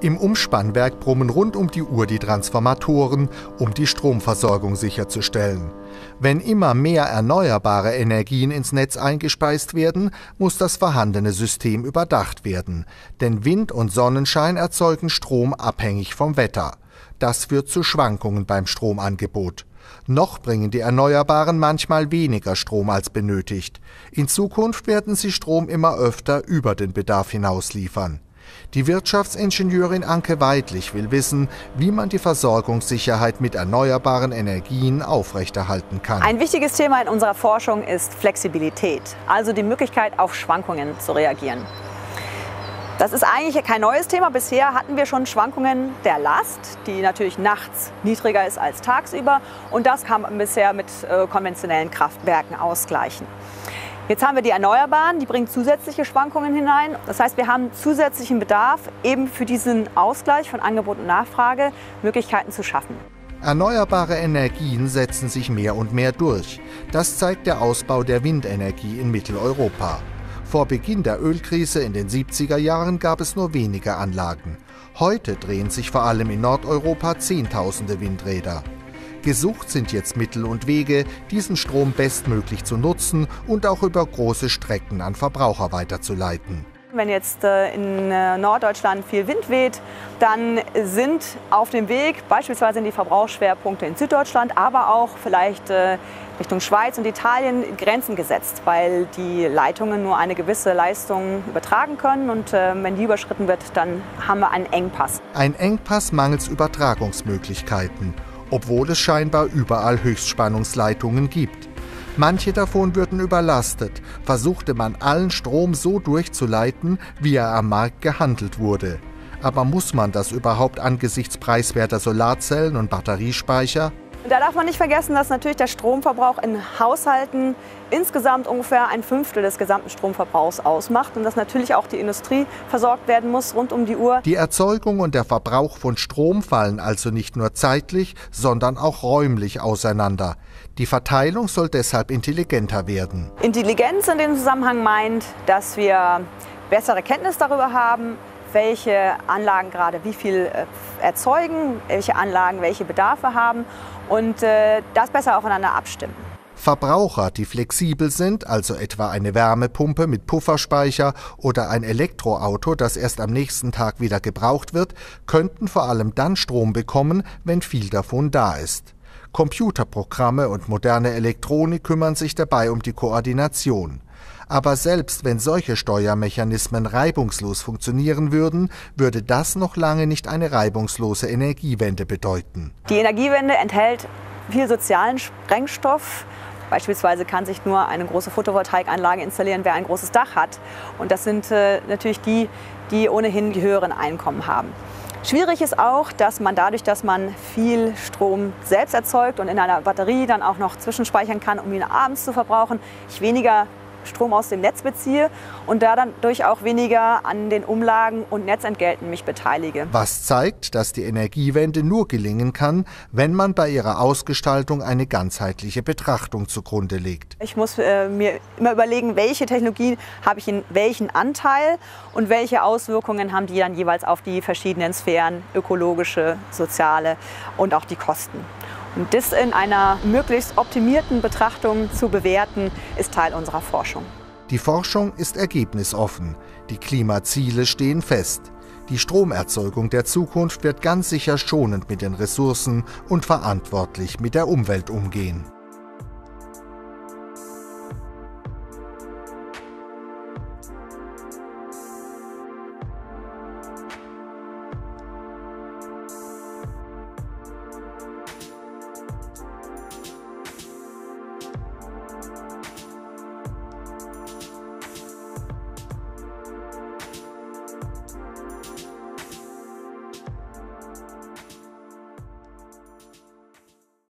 Im Umspannwerk brummen rund um die Uhr die Transformatoren, um die Stromversorgung sicherzustellen. Wenn immer mehr erneuerbare Energien ins Netz eingespeist werden, muss das vorhandene System überdacht werden. Denn Wind und Sonnenschein erzeugen Strom abhängig vom Wetter. Das führt zu Schwankungen beim Stromangebot. Noch bringen die Erneuerbaren manchmal weniger Strom als benötigt. In Zukunft werden sie Strom immer öfter über den Bedarf hinaus liefern. Die Wirtschaftsingenieurin Anke Weidlich will wissen, wie man die Versorgungssicherheit mit erneuerbaren Energien aufrechterhalten kann. Ein wichtiges Thema in unserer Forschung ist Flexibilität, also die Möglichkeit, auf Schwankungen zu reagieren. Das ist eigentlich kein neues Thema. Bisher hatten wir schon Schwankungen der Last, die natürlich nachts niedriger ist als tagsüber. Und das kann man bisher mit äh, konventionellen Kraftwerken ausgleichen. Jetzt haben wir die Erneuerbaren, die bringen zusätzliche Schwankungen hinein. Das heißt, wir haben zusätzlichen Bedarf, eben für diesen Ausgleich von Angebot und Nachfrage Möglichkeiten zu schaffen. Erneuerbare Energien setzen sich mehr und mehr durch. Das zeigt der Ausbau der Windenergie in Mitteleuropa. Vor Beginn der Ölkrise in den 70er Jahren gab es nur wenige Anlagen. Heute drehen sich vor allem in Nordeuropa Zehntausende Windräder. Gesucht sind jetzt Mittel und Wege, diesen Strom bestmöglich zu nutzen und auch über große Strecken an Verbraucher weiterzuleiten. Wenn jetzt äh, in äh, Norddeutschland viel Wind weht, dann sind auf dem Weg beispielsweise in die Verbrauchsschwerpunkte in Süddeutschland, aber auch vielleicht äh, Richtung Schweiz und Italien Grenzen gesetzt, weil die Leitungen nur eine gewisse Leistung übertragen können und wenn die überschritten wird, dann haben wir einen Engpass. Ein Engpass mangels Übertragungsmöglichkeiten obwohl es scheinbar überall Höchstspannungsleitungen gibt. Manche davon würden überlastet, versuchte man allen Strom so durchzuleiten, wie er am Markt gehandelt wurde. Aber muss man das überhaupt angesichts preiswerter Solarzellen und Batteriespeicher? Da darf man nicht vergessen, dass natürlich der Stromverbrauch in Haushalten insgesamt ungefähr ein Fünftel des gesamten Stromverbrauchs ausmacht und dass natürlich auch die Industrie versorgt werden muss rund um die Uhr. Die Erzeugung und der Verbrauch von Strom fallen also nicht nur zeitlich, sondern auch räumlich auseinander. Die Verteilung soll deshalb intelligenter werden. Intelligenz in dem Zusammenhang meint, dass wir bessere Kenntnis darüber haben, welche Anlagen gerade wie viel äh, erzeugen, welche Anlagen welche Bedarfe haben und äh, das besser aufeinander abstimmen. Verbraucher, die flexibel sind, also etwa eine Wärmepumpe mit Pufferspeicher oder ein Elektroauto, das erst am nächsten Tag wieder gebraucht wird, könnten vor allem dann Strom bekommen, wenn viel davon da ist. Computerprogramme und moderne Elektronik kümmern sich dabei um die Koordination. Aber selbst wenn solche Steuermechanismen reibungslos funktionieren würden, würde das noch lange nicht eine reibungslose Energiewende bedeuten. Die Energiewende enthält viel sozialen Sprengstoff. Beispielsweise kann sich nur eine große Photovoltaikanlage installieren, wer ein großes Dach hat. Und das sind äh, natürlich die, die ohnehin die höheren Einkommen haben. Schwierig ist auch, dass man dadurch, dass man viel Strom selbst erzeugt und in einer Batterie dann auch noch zwischenspeichern kann, um ihn abends zu verbrauchen, ich weniger Strom aus dem Netz beziehe und da dann durch auch weniger an den Umlagen und Netzentgelten mich beteilige. Was zeigt, dass die Energiewende nur gelingen kann, wenn man bei ihrer Ausgestaltung eine ganzheitliche Betrachtung zugrunde legt. Ich muss äh, mir immer überlegen, welche Technologien habe ich in welchen Anteil und welche Auswirkungen haben die dann jeweils auf die verschiedenen Sphären, ökologische, soziale und auch die Kosten. Und das in einer möglichst optimierten Betrachtung zu bewerten, ist Teil unserer Forschung. Die Forschung ist ergebnisoffen. Die Klimaziele stehen fest. Die Stromerzeugung der Zukunft wird ganz sicher schonend mit den Ressourcen und verantwortlich mit der Umwelt umgehen.